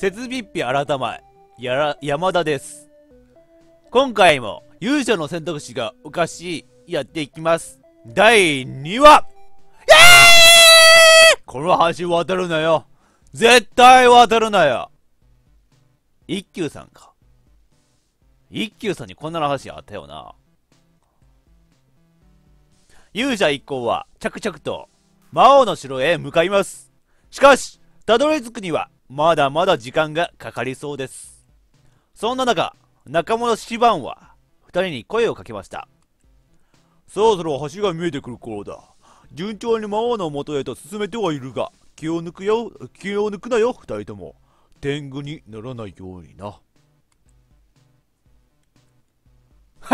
設備っぴ改まやら、山田です。今回も勇者の選択肢がおかしいやっていきます。第2話えーこの橋渡るなよ。絶対渡るなよ。一休さんか。一休さんにこんなの橋あったよな。勇者一行は着々と魔王の城へ向かいます。しかし、たどり着くにはまだまだ時間がかかりそうです。そんな中、仲間のシバンは二人に声をかけました。そろそろ橋が見えてくる頃だ。順調に魔王の元へと進めてはいるが、気を抜くよ、気を抜くなよ、二人とも。天狗にならないようにな。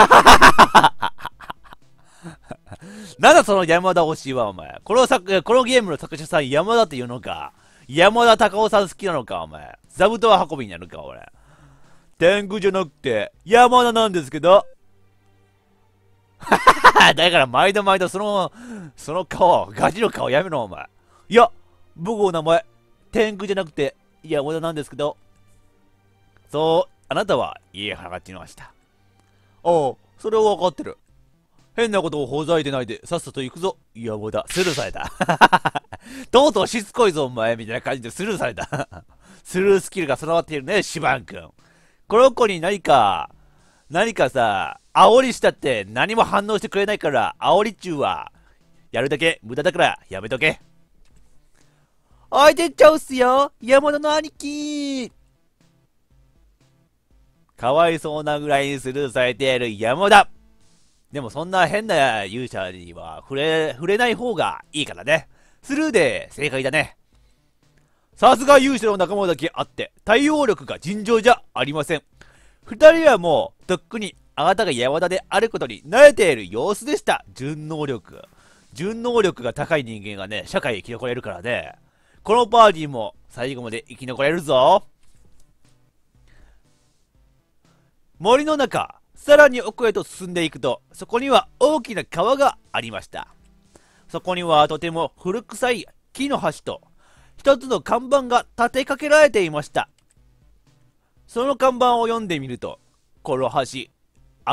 なんだその山田推しは、お前。この作、このゲームの作者さん山田っていうのか。山田隆夫さん好きなのか、お前。座布団運びになるか、俺。天狗じゃなくて、山田なんですけど。だから毎度毎度その、その顔、ガチの顔やめろ、お前。いや、僕の名前、天狗じゃなくて、山田なんですけど。そう、あなたは家原がちました。ああ、それは分かってる。変なことをほざいてないで、さっさと行くぞ。山田、スルされた。とうとうしつこいぞ、お前、みたいな感じでスルーされた。スルースキルが備わっているね、シバン君。この子に何か、何かさ、煽りしたって何も反応してくれないから、煽りっちゅうは、やるだけ無駄だからやめとけ。おいてっちゃうっすよ山田の兄貴かわいそうなぐらいにスルーされている山田でもそんな変な勇者には触れ、触れない方がいいからね。スルーで正解だね。さすが勇者の仲間だけあって、対応力が尋常じゃありません。二人はもう、とっくにあなたが山田であることに慣れている様子でした。順能力。順能力が高い人間がね、社会生き残れるからね。このパーティーも最後まで生き残れるぞ。森の中、さらに奥へと進んでいくと、そこには大きな川がありました。そこにはとても古臭い木の橋と一つの看板が立てかけられていました。その看板を読んでみると、この橋、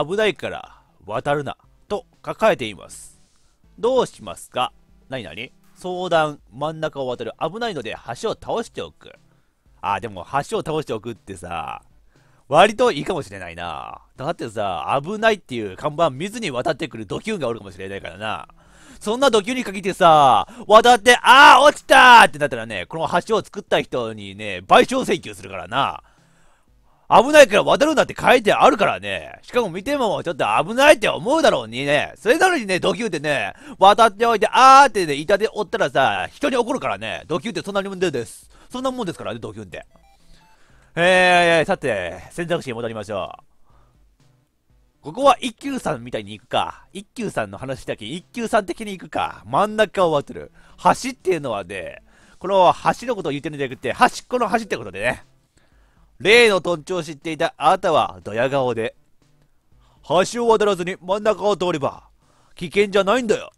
危ないから渡るな、と書かれています。どうしますか何々相談、真ん中を渡る、危ないので橋を倒しておく。あ、でも橋を倒しておくってさ、割といいかもしれないな。だってさ、危ないっていう看板見ずに渡ってくるドキュンがおるかもしれないからな。そんなドキュに限ってさ、渡って、あー落ちたってなったらね、この橋を作った人にね、賠償請求するからな。危ないから渡るんだって書いてあるからね。しかも見てもちょっと危ないって思うだろうにね。それなのにね、ドキュンってね、渡っておいて、あーってね、板で折ったらさ、人に怒るからね。ドキュンってそんなにもんでです。そんなもんですからね、ドキュンって。えー、さて、選択肢に戻りましょう。ここは一休さんみたいに行くか。一休さんの話だけ一休さん的に行くか。真ん中を渡る。橋っていうのはね、この橋のことを言ってるんじゃなくて、端っこの橋ってことでね。例のトンチを知っていたあなたはドヤ顔で、橋を渡らずに真ん中を通れば、危険じゃないんだよ。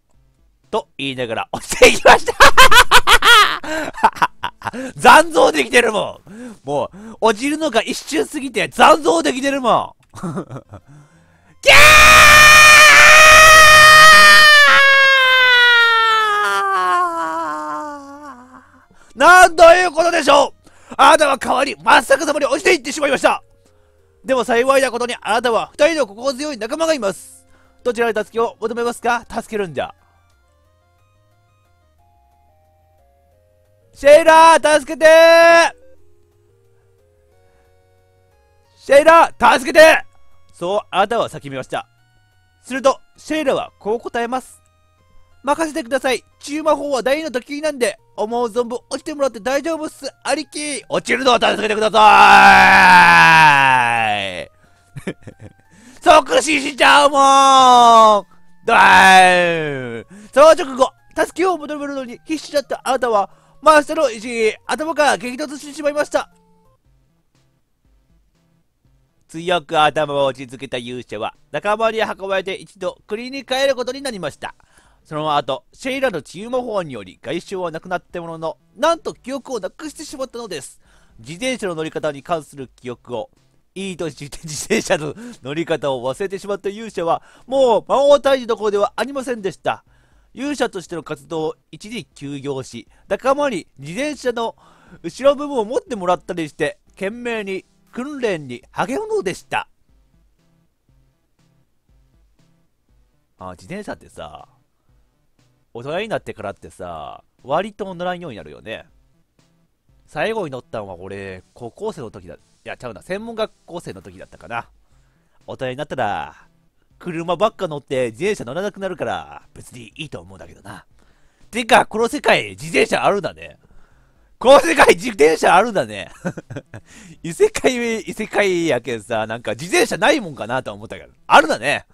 と言いながら落ちていきました 残像できてるもんもう、落ちるのが一瞬過ぎて残像できてるもんキャー!なんということでしょう。あなたは代わり、真っ逆さまに落ちていってしまいました。でも幸いなことにあなたは二人の心強い仲間がいます。どちらで助けを求めますか？助けるんじゃ。シェイラー助けてシェイラー助けてそう、あなたは叫びました。すると、シェイラはこう答えます。任せてください。中魔法は大の時なんで、思う存分落ちてもらって大丈夫っす。ありき落ちるのは助けてください 即死しちゃうもんだいその直後、助けを求めるのに必死だったあなたは、マスターの石、頭から激突してしまいました。強く頭を落ち着けた勇者は仲間に運ばれて一度国に帰ることになりました。その後、シェイラの治癒魔法により外傷はなくなったものの、なんと記憶をなくしてしまったのです。自転車の乗り方に関する記憶を、いい年して自転車の乗り方を忘れてしまった勇者は、もう魔王退治どころではありませんでした。勇者としての活動を一時休業し、仲間に自転車の後ろ部分を持ってもらったりして、懸命に訓練に励むのでした。あ、自転車ってさ、大人になってからってさ、割と乗らんようになるよね。最後に乗ったのは俺、高校生の時だ。いや、ちゃうな、専門学校生の時だったかな。大人になったら、車ばっか乗って自転車乗らなくなるから、別にいいと思うんだけどな。てか、この世界、自転車あるんだね。この世界、自転車あるんだね。異世界、異世界やけんさ、なんか自転車ないもんかなと思ったけど、あるんだね。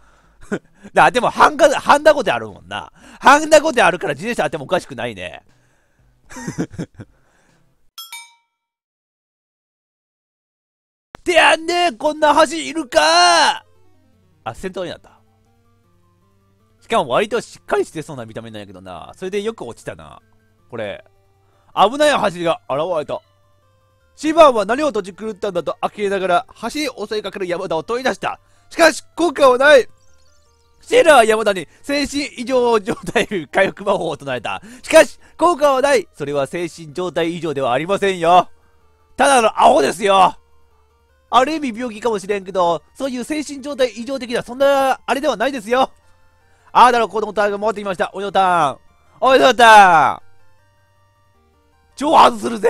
だ、でも、ハンガ、ハンダゴテあるもんな。ハンダゴテあるから自転車あってもおかしくないね。てやんねこんな橋いるかあ、戦闘になった。しかも割としっかりしてそうな見た目なんやけどな。それでよく落ちたな。これ。危ない橋が現れた。シバンは何を閉じ狂ったんだと呆れながら橋に襲いかかる山田を取り出した。しかし、効果はないシェラー山田に精神異常状態回復魔法を唱えた。しかし、効果はないそれは精神状態異常ではありませんよただのアホですよある意味病気かもしれんけど、そういう精神状態異常的な、そんな、あれではないですよ。ああだろ、子供ターンが戻ってきました。およたん。およたん。超外するぜ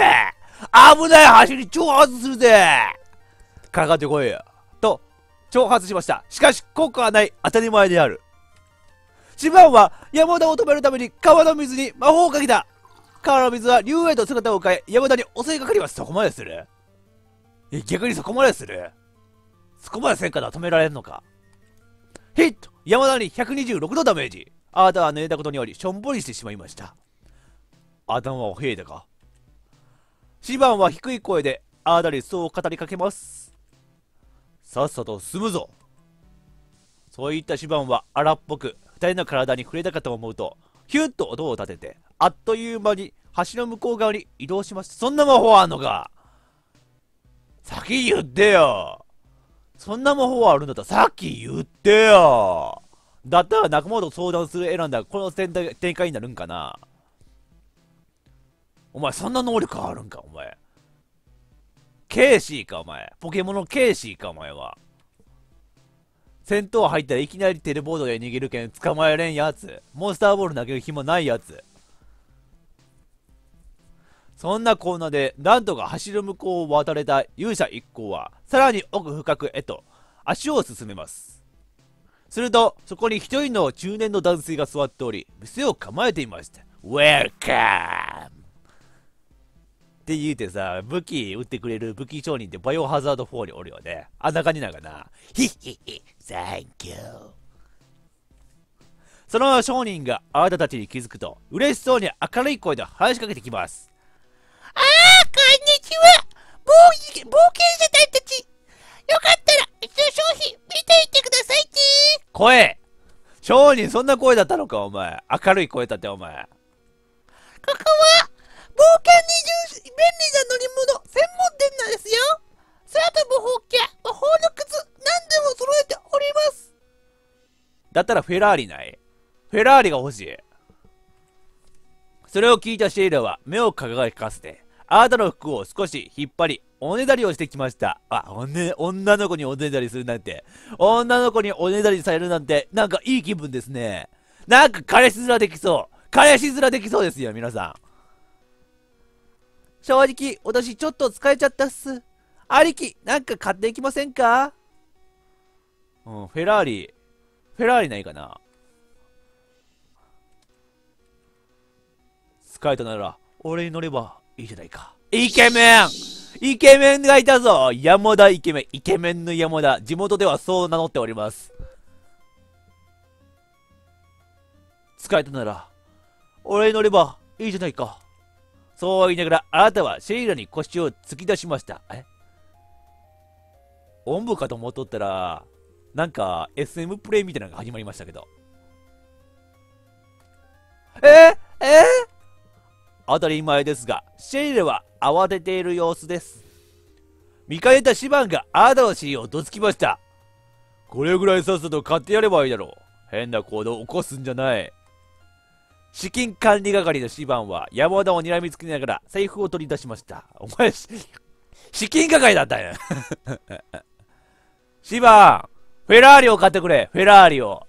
危ない走り超外するぜかかってこいよ。と、挑発しました。しかし、効果はない。当たり前である。シバンは山田を止めるために川の水に魔法をかけた。川の水は竜へと姿を変え、山田に襲いかかります。そこまでする？え、逆にそこまでする？そこまでせんから止められるのか？ヒット山田に126のダメージあなたは寝たことによりしょんぼりしてしまいました頭を冷えたかシバンは低い声であなたにそう語りかけます。さっさと進むぞ。そういったシバンは荒っぽく二人の体に触れたかと思うとヒュッと音を立ててあっという間に橋の向こう側に移動しました。そんな魔法あんのか。先言ってよ。そんな魔法あるんだったらさっき言ってよ。だったら仲間と相談する選んだこの展開になるんかな。お前そんな能力あるんかお前。ケーシーかお前。ポケモンのケーシーかお前は。戦闘入ったらいきなりテレボードで逃げるけん捕まえれんやつ。モンスターボール投げる暇ないやつ。そんなコーナーで、なんとか走る向こうを渡れた勇者一行は、さらに奥深くへと足を進めます。すると、そこに一人の中年の男性が座っており、店を構えていました。ウェルカムって言うてさ、武器売ってくれる武器商人ってバイオハザード4におるよね。あんな感じなんかな。ヒッヒッヒ、サンキュー。その商人があなたたちに気づくと、嬉しそうに明るい声で話しかけてきます。ああ、こんにちは。冒険者たち。よかったら、一応商品見ていってくださいって声商人そんな声だったのか、お前。明るい声だって、お前。ここは、冒険に、便利な乗り物、専門店なんですよ。空飛ぶほうきや魔法の靴、何でも揃えております。だったらフェラーリないフェラーリが欲しい。それを聞いたシェイラは目を輝かせて、あなたの服を少し引っ張り、おねだりをしてきました。あ、おね、女の子におねだりするなんて。女の子におねだりされるなんて、なんかいい気分ですね。なんか彼氏面できそう。彼氏面できそうですよ、皆さん。正直、私ちょっと疲れちゃったっす。兄貴、なんか買っていきませんか？うん、フェラーリ。フェラーリないかな？疲れたなら、俺に乗ればいいじゃないか。イケメンイケメンがいたぞ山田イケメン。イケメンの山田。地元ではそう名乗っております。疲れたなら、俺に乗ればいいじゃないか。そう言いながら、あなたはシェイラに腰を突き出しました。え？おんぶかと思っとったら、なんか SM プレイみたいなのが始まりましたけど。え？え？ー当たり前ですが、シェイレは慌てている様子です。見かねたシバンがあなたの尻をどつきました。これぐらいさっさと買ってやればいいだろう。変な行動を起こすんじゃない。資金管理係のシバンは山田を睨みつけながら財布を取り出しました。お前、資金係だったんや。シバン、フェラーリを買ってくれ、フェラーリを。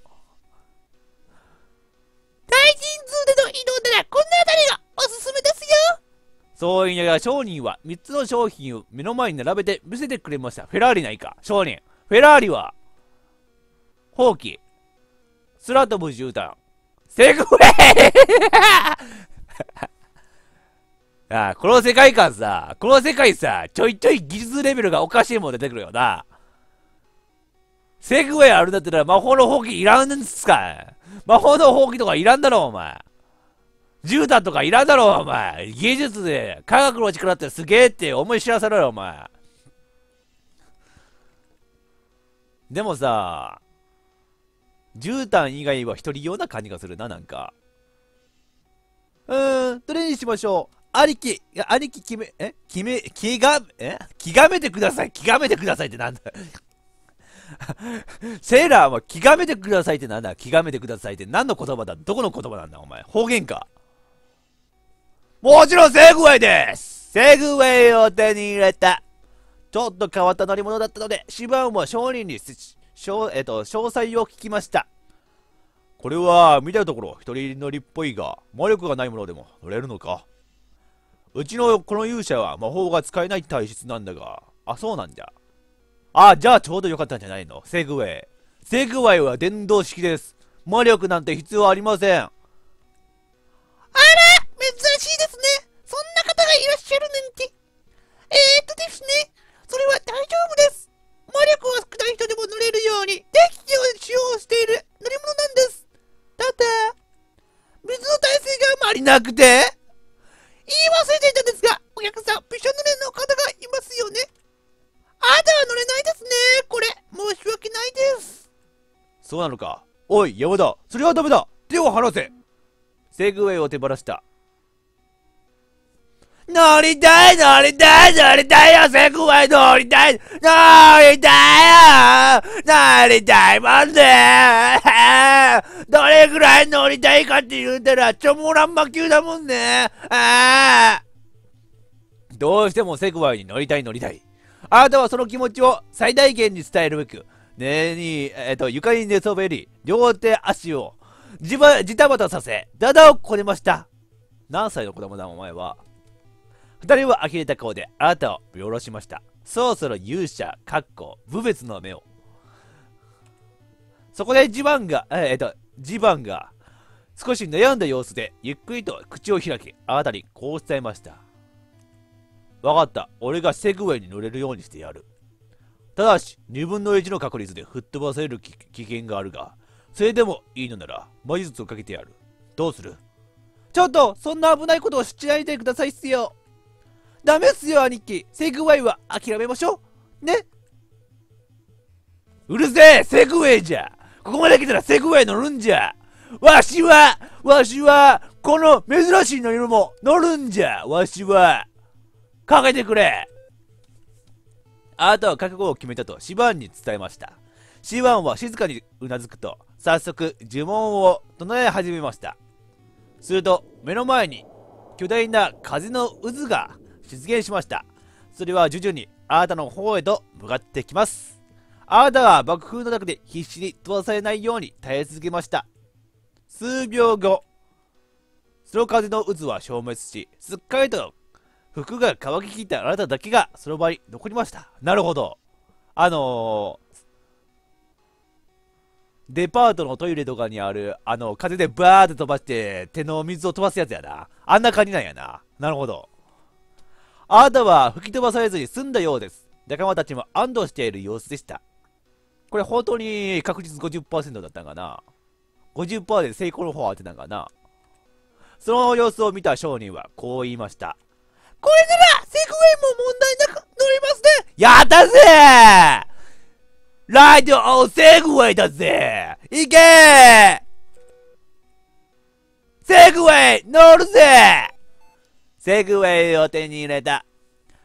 大人数での移動ならこの辺りがおすすめですよそう言いながら商人は3つの商品を目の前に並べて見せてくれました。フェラーリないか商人。フェラーリは、ほうき、空飛ぶ絨毯、セグウェイああ、この世界観さ、この世界さ、ちょいちょい技術レベルがおかしいもん出てくるよな。セグウェイあるんだったら魔法のほうきいらんんすか？魔法のほうきとかいらんだろ、お前。絨毯とかいらんだろ、お前。技術で科学の力ってすげえって思い知らせろよ、お前。でもさ、絨毯以外は一人用な感じがするな、なんか。うーん、どれにしましょう？兄貴、兄貴決め、え？決め、気が、え？気がめてください、気がめてくださいってなんだ？セーラーは気がめてくださいってなんだ？気がめてくださいって何の言葉だ？どこの言葉なんだお前？方言か。もちろんセグウェイですセグウェイを手に入れた。ちょっと変わった乗り物だったので、シバンは商人に詳,、えっと、詳細を聞きました。これは見たところ一人乗りっぽいが、魔力がないものでも乗れるのか？うちのこの勇者は魔法が使えない体質なんだが、あ、そうなんじゃ。あ、じゃあちょうどよかったんじゃないの？セグウェイ。セグウェイは電動式です。魔力なんて必要ありません。あら珍しいですね。そんな方がいらっしゃるな山田、それはダメだ。手を離せ。セグウェイを手放した。乗りたい乗りたい乗りたいよセグウェイ乗りたい乗りたいよ乗りたいもんで どれぐらい乗りたいかって言うたら、ちょもらんま級だもんねあ どうしてもセグウェイに乗りたい乗りたい。あなたはその気持ちを最大限に伝えるべく、ねに、えっ、と、床に寝そべり、両手足を、じば、じたばたさせ、だだをこねました。何歳の子供だ、お前は。二人は呆れた顔であなたを見下ろしました。そろそろ勇者、かっこ、部別の目を。そこでジバンが、えっ、と、ジバンが、少し悩んだ様子で、ゆっくりと口を開き、あなたにこう伝えました。わかった。俺がセグウェイに乗れるようにしてやる。ただし、2分の1の確率で吹っ飛ばされる危険があるが、それでもいいのなら魔術をかけてやる。どうする？ちょっと、そんな危ないことをしないでくださいっすよ。ダメっすよ、兄貴。セグウェイは諦めましょう。ね？うるせえセグウェイじゃここまで来たらセグウェイ乗るんじゃわしは、わしは、この珍しい乗り物も乗るんじゃわしは。かけてくれあなたは覚悟を決めたとシバンに伝えました。シバンは静かにうなずくと、早速呪文を唱え始めました。すると、目の前に巨大な風の渦が出現しました。それは徐々にあなたの方へと向かってきます。あなたは爆風の中で必死に飛ばされないように耐え続けました。数秒後、その風の渦は消滅し、すっかりと服が乾ききったあなただけがその場に残りました。なるほど。あのー、デパートのトイレとかにある、あの、風でバーって飛ばして、手の水を飛ばすやつやな。あんな感じなんやな。なるほど。あなたは吹き飛ばされずに済んだようです。仲間たちも安堵している様子でした。これ本当に確率50%だったんかな ?50% で成功の方を当てたんかなその様子を見た商人はこう言いました。これなら、セグウェイも問題なく乗れますねやったぜライトオーセグウェイだぜ行けセグウェイ乗るぜセグウェイを手に入れた。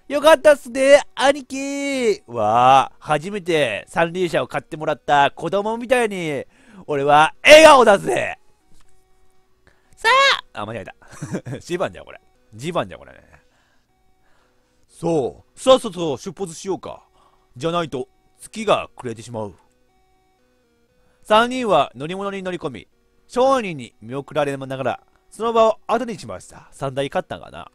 よかったっすね、兄貴わあ、初めて三輪車を買ってもらった子供みたいに、俺は笑顔だぜさあ、あ、間違えた。C 番じゃん、これ。G 番じゃん、これね。そう、さっさと出発しようか。じゃないと、月が暮れてしまう。三人は乗り物に乗り込み、商人に見送られながら、その場を後にしました。三台買ったんかな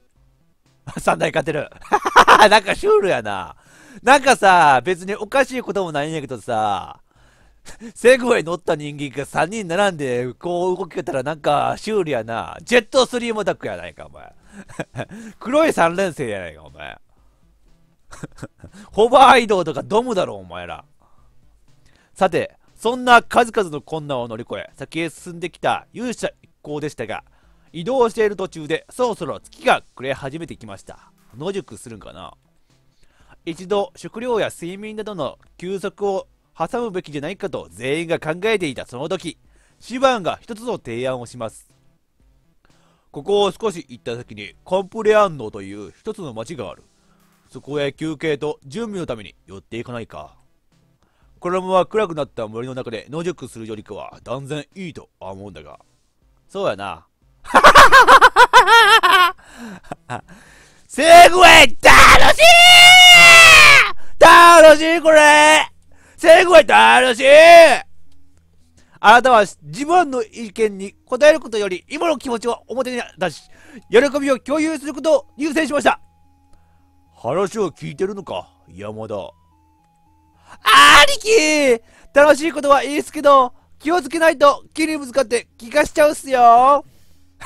三台買ってる。なんかシュールやな。なんかさ、別におかしいこともないんやけどさ、セグウェイ乗った人間が3人並んでこう動けたらなんかシュールやな。ジェットスリームダックやないか、お前。黒い3連星やないか、お前。ホバー移動とかドムだろ、お前ら。さて、そんな数々の困難を乗り越え、先へ進んできた勇者一行でしたが、移動している途中でそろそろ月が暮れ始めてきました。野宿するんかな一度食料や睡眠などの休息を挟むべきじゃないかと全員が考えていたその時、シバンが一つの提案をします。ここを少し行った先にコンプレアンノという一つの町がある。そこへ休憩と準備のために寄っていかないか。このまま暗くなった森の中で野宿するよりかは断然いいとは思うんだが。そうやな。セグウェイ楽しい楽しいこれセグウェイ楽しいあなたは自分の意見に答えることより今の気持ちを表に出し、喜びを共有することを優先しました。話を聞いてるのか、山田。兄貴楽しいことはいいですけど、気をつけないと木にぶつかって気がしちゃうっすよ。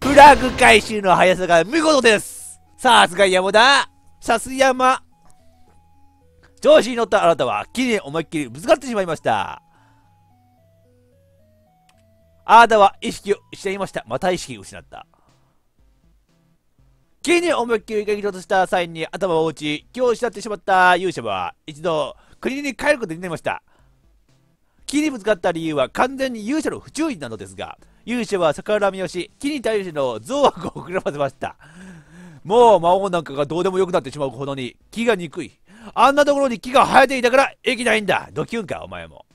フラグ回収の速さが見事です。さすが山田。さす山調子に乗ったあなたは木に思いっきりぶつかってしまいました。あなたは意識を失いました。また意識を失った木に思いっきり激突した際に頭を打ち気を失ってしまった勇者は一度国に帰ることになりました木にぶつかった理由は完全に勇者の不注意なのですが、勇者は逆恨みをし、木に対しての増悪を膨らませました。もう魔王なんかがどうでもよくなってしまうほどに木が憎い。あんなところに木が生えていたから駅ないんだ。ドキュンか、お前も。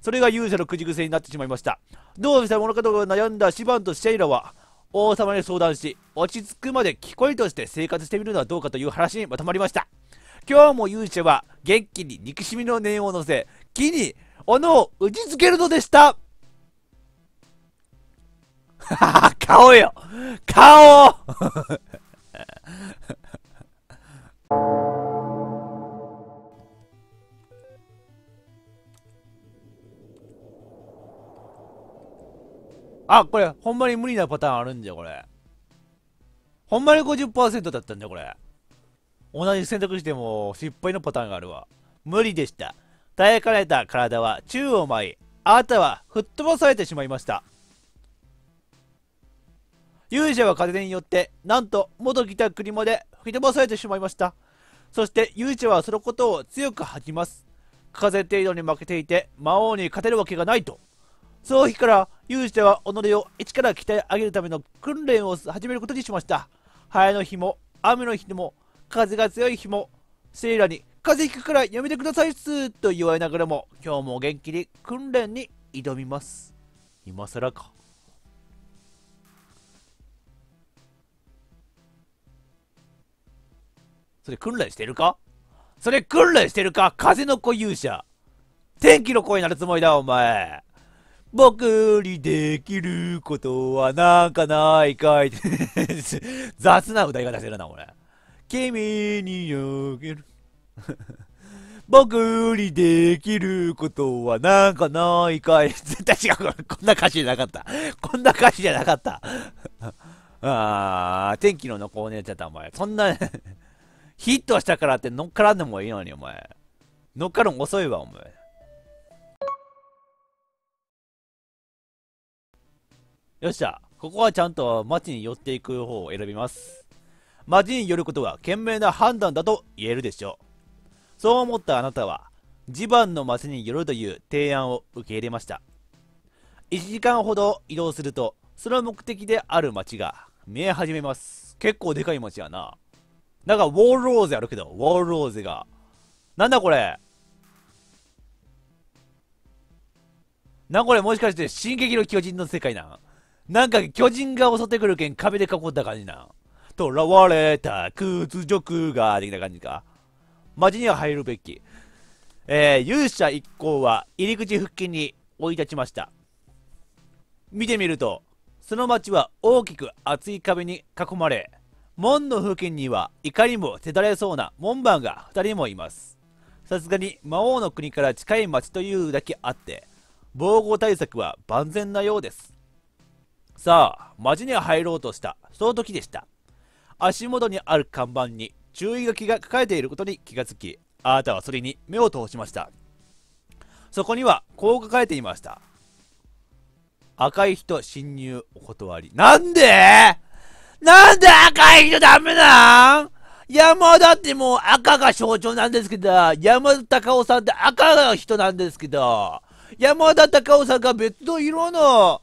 それが勇者のくじ癖になってしまいました。どうしたものかと悩んだシバンとシェイラは、王様に相談し、落ち着くまで聞こえとして生活してみるのはどうかという話にまとまりました。今日も勇者は元気に憎しみの念を乗せ、木に斧を打ちつけるのでした 顔よ顔あ、これ、ほんまに無理なパターンあるんじゃ、これ。ほんまに50%だったんだよ、これ。同じ選択しても失敗のパターンがあるわ。無理でした。耐えかれた体は宙を舞い、あなたは吹っ飛ばされてしまいました。勇者は風によって、なんと元来た国まで吹き飛ばされてしまいました。そして勇者はそのことを強く吐きます。風程度に負けていて魔王に勝てるわけがないと。その日から勇者は己を一から鍛え上げるための訓練を始めることにしました。晴れの日も雨の日も風が強い日もセイラに風邪ひくからやめてくださいっすと言われながらも今日も元気に訓練に挑みます。今更か。それ訓練してるか？それ訓練してるか？風の子勇者。天気の子になるつもりだお前。僕にできることはなんかないかい 雑な歌い方してるな俺君にあげる 僕にできることはなんかないかい。絶対違う。こんな歌詞じゃなかった。こんな歌詞じゃなかった。あー、天気の残お姉ちゃった、お前。そんなヒットしたからって乗っからんでもいいのに、お前。乗っかるの遅いわ、お前。よっしゃ。ここはちゃんと街に寄っていく方を選びます。街に寄ることは賢明な判断だと言えるでしょう。そう思ったあなたは、地盤の町に寄るという提案を受け入れました。1時間ほど移動すると、その目的である町が見え始めます。結構でかい街やな。なんかウォールローゼあるけど、ウォールローゼが。なんだこれなんこれもしかして進撃の巨人の世界なん？なんか巨人が襲ってくるけん壁で囲った感じなんとらわれた屈辱が的な感じか。街には入るべき。えー、勇者一行は入り口付近に追い立ちました。見てみると、その街は大きく厚い壁に囲まれ、門の付近にはいかにも手だれそうな門番が2人もいます。さすがに魔王の国から近い町というだけあって、防護対策は万全なようです。さあ、町に入ろうとしたその時でした。足元にある看板に注意書きが書かれていることに気がつき、あなたはそれに目を通しました。そこにはこう書かれていました。赤い人侵入お断り。なんで？なんで赤い人ダメなん？山田ってもう赤が象徴なんですけど、山田隆夫さんって赤の人なんですけど、山田隆夫さんが別の色の、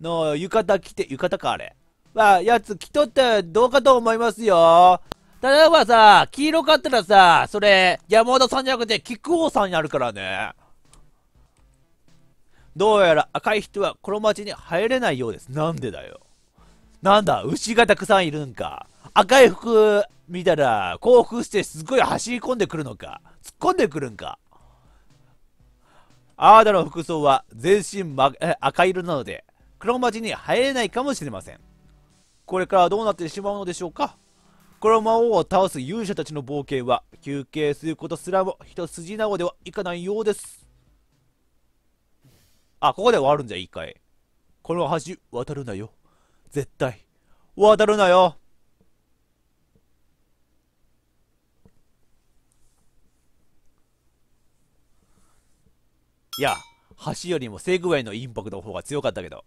の浴衣着て、浴衣かあれ。まあ、やつ着とってどうかと思いますよ。例えばさ、黄色かったらさ、それ、山田さんじゃなくて、菊王さんになるからね。どうやら赤い人はこの町に入れないようです。なんでだよ。なんだ、牛がたくさんいるんか。赤い服見たら、興奮してすごい走り込んでくるのか。突っ込んでくるんか。あーだの服装は全身、ま、赤色なので、黒町に入れないかもしれません。これからどうなってしまうのでしょうか？この魔王を倒す勇者たちの冒険は休憩することすらも一筋縄ではいかないようです。あ、ここで終わるんじゃいいかい。この橋渡るなよ。絶対。渡るなよ。いや、橋よりもセグウェイのインパクトの方が強かったけど。